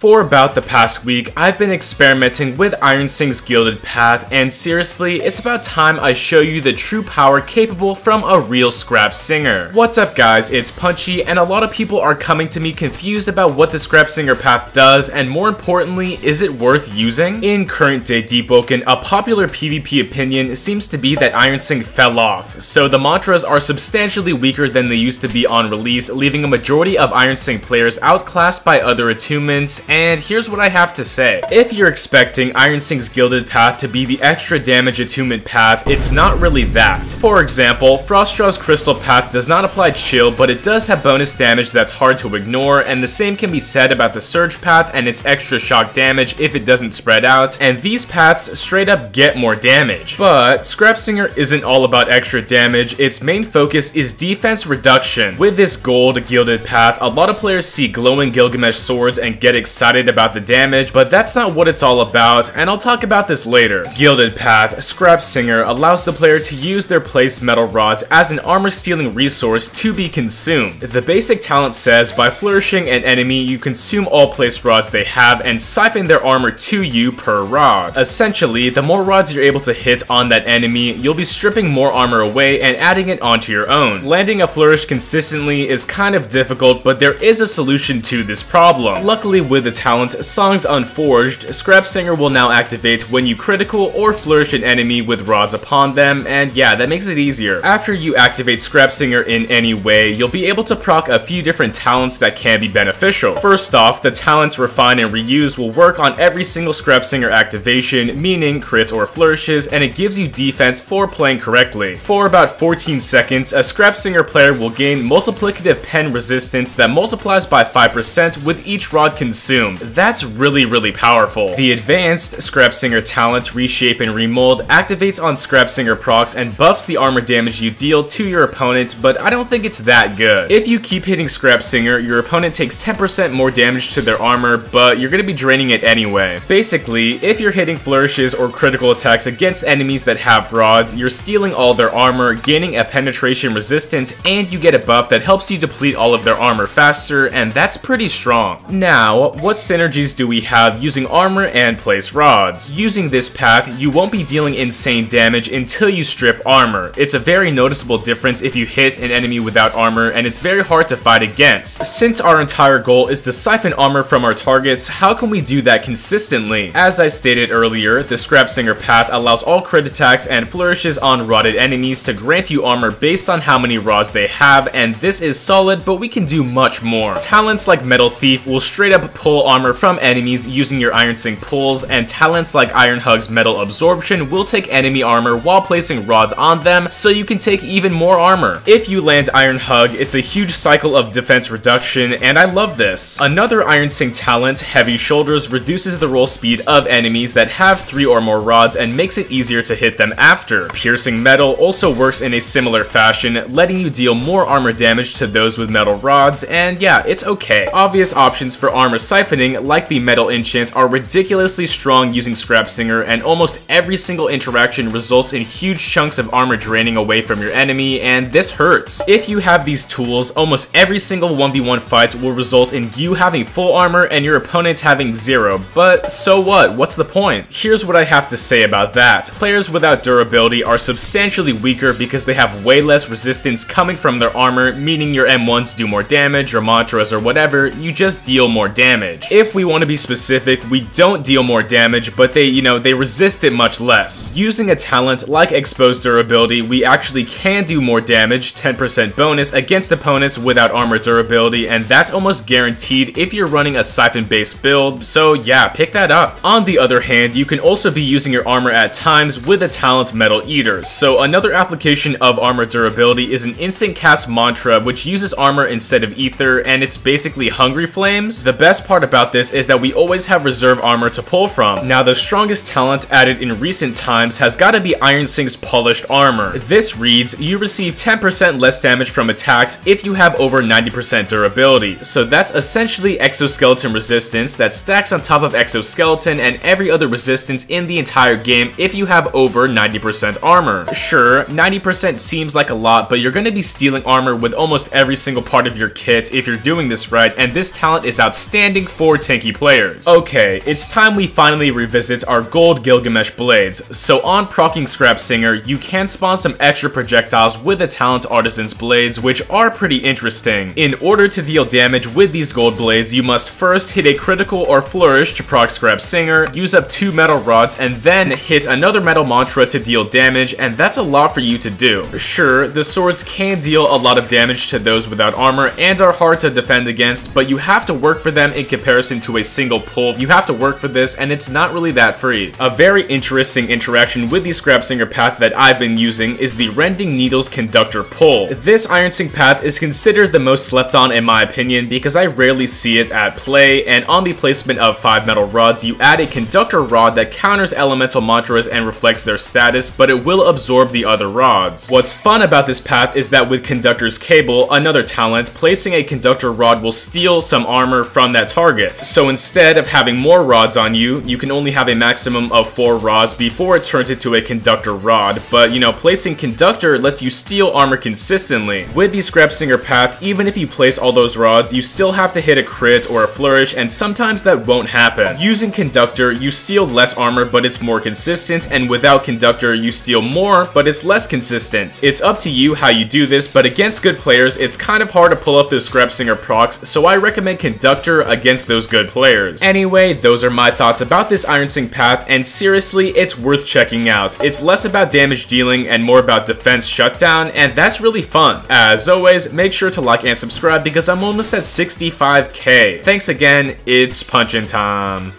For about the past week, I've been experimenting with Ironsing's Gilded Path, and seriously, it's about time I show you the true power capable from a real scrap singer. What's up guys, it's Punchee, and a lot of people are coming to me confused about what the scrap singer path does, and more importantly, is it worth using? In current day Deepwoken, a popular PvP opinion seems to be that Iron Ironsing fell off, so the mantras are substantially weaker than they used to be on release, leaving a majority of Iron Ironsing players outclassed by other attunements, and here's what I have to say. If you're expecting Ironsing's Gilded Path to be the extra damage attunement path, it's not really that. For example, Frostdraw's Crystal Path does not apply chill, but it does have bonus damage that's hard to ignore, and the same can be said about the Surge Path and its extra shock damage if it doesn't spread out, and these paths straight up get more damage. But Scrap Singer isn't all about extra damage, its main focus is defense reduction. With this gold Gilded Path, a lot of players see glowing Gilgamesh swords and get excited excited about the damage, but that's not what it's all about, and I'll talk about this later. Gilded Path, Scrap Singer allows the player to use their placed metal rods as an armor stealing resource to be consumed. The basic talent says by flourishing an enemy, you consume all placed rods they have and siphon their armor to you per rod. Essentially, the more rods you're able to hit on that enemy, you'll be stripping more armor away and adding it onto your own. Landing a flourish consistently is kind of difficult, but there is a solution to this problem. Luckily with the talent Songs Unforged, Scrap Singer will now activate when you critical or flourish an enemy with rods upon them, and yeah, that makes it easier. After you activate Scrap Singer in any way, you'll be able to proc a few different talents that can be beneficial. First off, the talents Refine and Reuse will work on every single Scrap Singer activation, meaning crits or flourishes, and it gives you defense for playing correctly. For about 14 seconds, a Scrap Singer player will gain multiplicative pen resistance that multiplies by 5% with each rod consumed consumed. That's really, really powerful. The advanced Scrap Singer talent, Reshape and Remold, activates on Scrap Singer procs and buffs the armor damage you deal to your opponent, but I don't think it's that good. If you keep hitting Scrap Singer, your opponent takes 10% more damage to their armor, but you're gonna be draining it anyway. Basically, if you're hitting flourishes or critical attacks against enemies that have rods, you're stealing all their armor, gaining a penetration resistance, and you get a buff that helps you deplete all of their armor faster, and that's pretty strong. Now, what synergies do we have using armor and place rods? Using this path, you won't be dealing insane damage until you strip armor. It's a very noticeable difference if you hit an enemy without armor, and it's very hard to fight against. Since our entire goal is to siphon armor from our targets, how can we do that consistently? As I stated earlier, the Scrap Singer path allows all crit attacks and flourishes on rotted enemies to grant you armor based on how many rods they have, and this is solid, but we can do much more. Talents like Metal Thief will straight up pull armor from enemies using your Ironsing pulls, and talents like Iron Hug's Metal Absorption will take enemy armor while placing rods on them, so you can take even more armor. If you land Iron Hug, it's a huge cycle of defense reduction, and I love this. Another Ironsing talent, Heavy Shoulders, reduces the roll speed of enemies that have 3 or more rods and makes it easier to hit them after. Piercing Metal also works in a similar fashion, letting you deal more armor damage to those with metal rods, and yeah, it's okay. Obvious options for armor siphoning, like the metal enchants, are ridiculously strong using Scrap Singer, and almost every single interaction results in huge chunks of armor draining away from your enemy, and this hurts. If you have these tools, almost every single 1v1 fight will result in you having full armor and your opponent having zero, but so what? What's the point? Here's what I have to say about that. Players without durability are substantially weaker because they have way less resistance coming from their armor, meaning your M1s do more damage, or mantras, or whatever, you just deal more damage damage. If we want to be specific, we don't deal more damage, but they, you know, they resist it much less. Using a talent like Exposed Durability, we actually can do more damage, 10% bonus, against opponents without armor durability, and that's almost guaranteed if you're running a Siphon-based build, so yeah, pick that up. On the other hand, you can also be using your armor at times with a talent Metal Eater, so another application of armor durability is an instant cast mantra which uses armor instead of ether, and it's basically Hungry Flames. The best part about this is that we always have reserve armor to pull from. Now, the strongest talent added in recent times has got to be Ironsing's Polished Armor. This reads, you receive 10% less damage from attacks if you have over 90% durability. So that's essentially exoskeleton resistance that stacks on top of exoskeleton and every other resistance in the entire game if you have over 90% armor. Sure, 90% seems like a lot, but you're going to be stealing armor with almost every single part of your kit if you're doing this right, and this talent is outstanding for tanky players. Okay, it's time we finally revisit our gold Gilgamesh blades. So on proccing Scrap Singer, you can spawn some extra projectiles with the Talent Artisan's blades, which are pretty interesting. In order to deal damage with these gold blades, you must first hit a critical or flourish to proc Scrap Singer, use up two metal rods, and then hit another metal mantra to deal damage, and that's a lot for you to do. Sure, the swords can deal a lot of damage to those without armor and are hard to defend against, but you have to work for them in to a single pull. You have to work for this, and it's not really that free. A very interesting interaction with the Scrap Singer path that I've been using is the Rending Needles Conductor pull. This Ironsing path is considered the most slept on in my opinion because I rarely see it at play, and on the placement of 5 metal rods, you add a conductor rod that counters elemental mantras and reflects their status, but it will absorb the other rods. What's fun about this path is that with Conductor's Cable, another talent, placing a conductor rod will steal some armor from that target. So instead of having more rods on you, you can only have a maximum of 4 rods before it turns into a conductor rod, but you know, placing conductor lets you steal armor consistently. With the Scrap Singer path, even if you place all those rods, you still have to hit a crit or a flourish, and sometimes that won't happen. Using conductor, you steal less armor, but it's more consistent, and without conductor, you steal more, but it's less consistent. It's up to you how you do this, but against good players, it's kind of hard to pull off those Scrap Singer procs, so I recommend conductor against those good players. Anyway, those are my thoughts about this Ironsing path, and seriously, it's worth checking out. It's less about damage dealing and more about defense shutdown, and that's really fun. As always, make sure to like and subscribe because I'm almost at 65k. Thanks again, it's Punchin' Time.